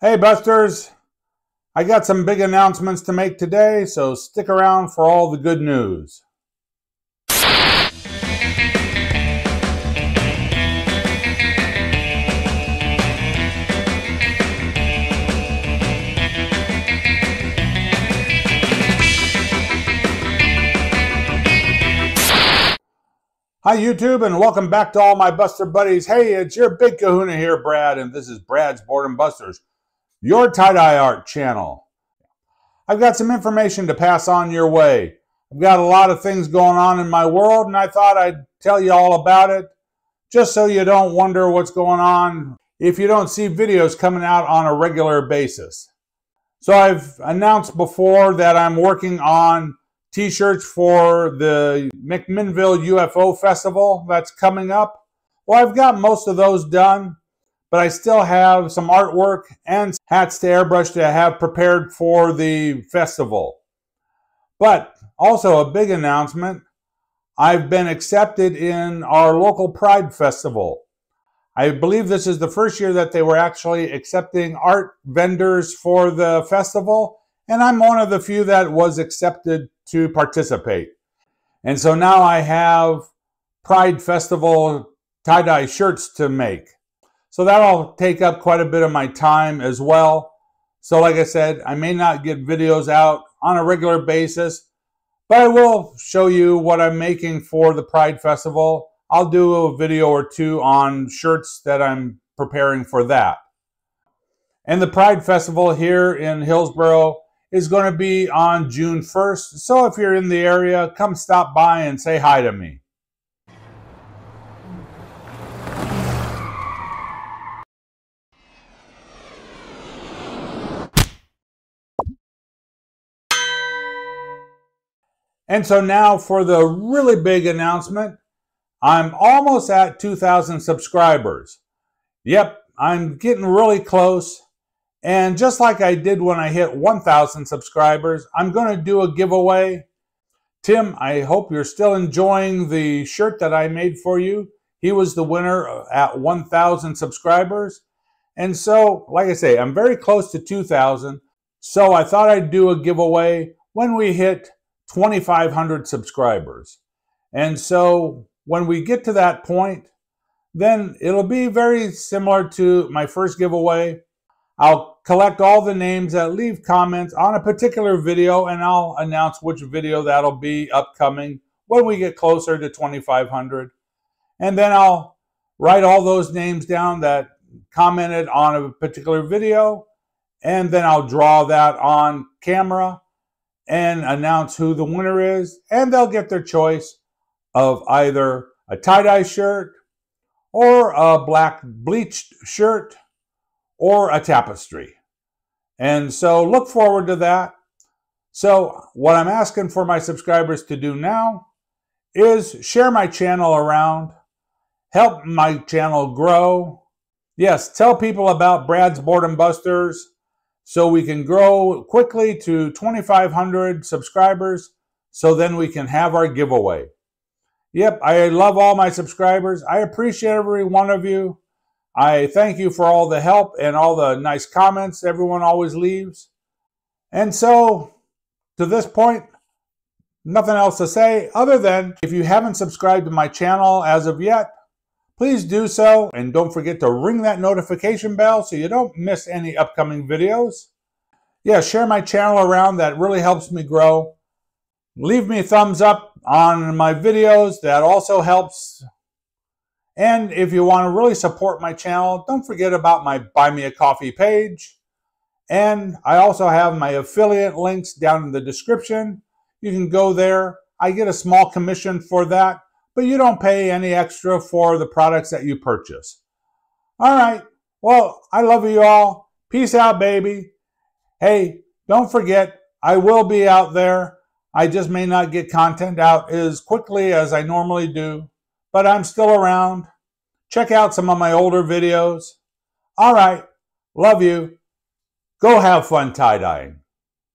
Hey, Busters. I got some big announcements to make today, so stick around for all the good news. Hi, YouTube, and welcome back to all my Buster buddies. Hey, it's your big kahuna here, Bradd, and this is Bradd's Boredom Busters, your tie-dye art channel. I've got some information to pass on your way. I've got a lot of things going on in my world, and I thought I'd tell you all about it, just so you don't wonder what's going on if you don't see videos coming out on a regular basis. So I've announced before that I'm working on t-shirts for the McMinnville UFO Festival that's coming up. Well, I've got most of those done, but I still have some artwork and hats to airbrush to have prepared for the festival. But also a big announcement, I've been accepted in our local Pride Festival. I believe this is the first year that they were actually accepting art vendors for the festival, and I'm one of the few that was accepted to participate. And so now I have Pride Festival tie dye shirts to make. So that'll take up quite a bit of my time as well. So, like I said, I may not get videos out on a regular basis, but I will show you what I'm making for the Pride Festival. I'll do a video or two on shirts that I'm preparing for that. And the Pride Festival here in Hillsboro is going to be on June 1st. So if you're in the area, come stop by and say hi to me. And so now for the really big announcement. I'm almost at 2,000 subscribers. Yep, I'm getting really close. And just like I did when I hit 1,000 subscribers, I'm going to do a giveaway. Tim, I hope you're still enjoying the shirt that I made for you. He was the winner at 1,000 subscribers. And so, like I say, I'm very close to 2,000. So I thought I'd do a giveaway when we hit 2,500 subscribers. And so when we get to that point, then it'll be very similar to my first giveaway. I'll collect all the names that leave comments on a particular video and I'll announce which video that'll be upcoming when we get closer to 2500. And then I'll write all those names down that commented on a particular video and then I'll draw that on camera and announce who the winner is and they'll get their choice of either a tie-dye shirt or a black bleached shirt or a tapestry. And so look forward to that. So what I'm asking for my subscribers to do now is share my channel around, help my channel grow. Yes, tell people about Bradd's Boredom Busters so we can grow quickly to 2,500 subscribers so then we can have our giveaway. Yep, I love all my subscribers. I appreciate every one of you. I thank you for all the help and all the nice comments everyone always leaves. And so, to this point, nothing else to say other than if you haven't subscribed to my channel as of yet, please do so. And don't forget to ring that notification bell so you don't miss any upcoming videos. Yeah, share my channel around. That really helps me grow. Leave me a thumbs up on my videos. That also helps and if you want to really support my channel, don't forget about my Buy Me a Coffee page. And I also have my affiliate links down in the description. You can go there. I get a small commission for that, but you don't pay any extra for the products that you purchase. All right. Well, I love you all. Peace out, baby. Hey, don't forget, I will be out there. I just may not get content out as quickly as I normally do but I'm still around. Check out some of my older videos. All right. Love you. Go have fun tie-dyeing.